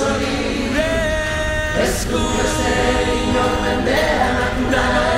hori Esku beste inormen dea